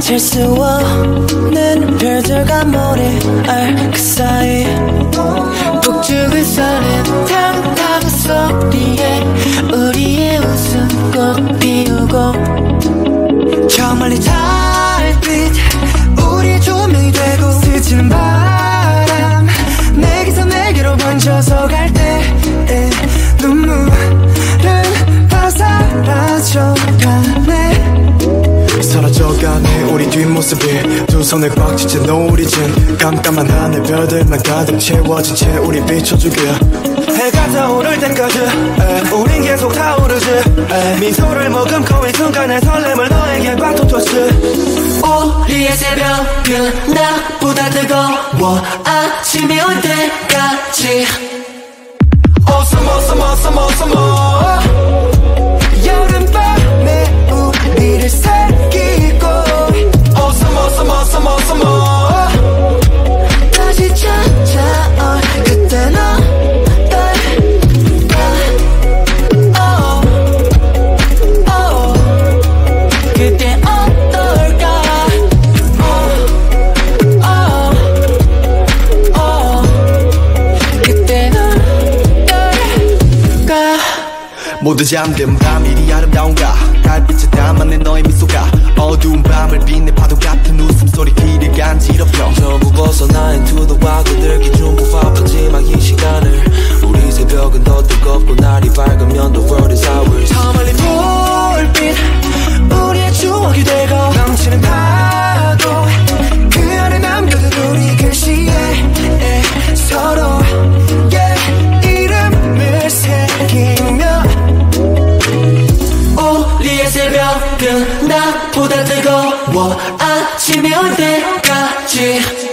셀수 없는 별들과 모래 알 그 사이. 북쪽을 서는 탕탕 소리에 우리의 웃음 꽃 피우고 모습이 두 손을 꽉 쥐친 노을이진 깜깜한 하늘 별들만 가득 채워진 채 우리 비춰주게 해가 타오를 때까지. 에, 우린 계속 타오르지. 에, 미소를 머금고 이 순간의 설렘을 너에게 방토토스 우리의 새벽은 나보다 뜨거워 아침이 올 때까지. Oh summer summer summer 모두 잠든 밤 이리 아름다운가? 달빛에 담아낸 너의 미소가 어두운 밤을 빛내 파도 같은 웃음소리 귀를 간지럽혀. 전부 벗어나인 투도와 그들 기준 부합 마지막 이 시간을. 우리 새벽은 더 뜨겁고 날이 밝으면 the world is ours. 저멀리 불빛 우리의 추억이 돼. 나보다 뜨거워 아침이 올 때까지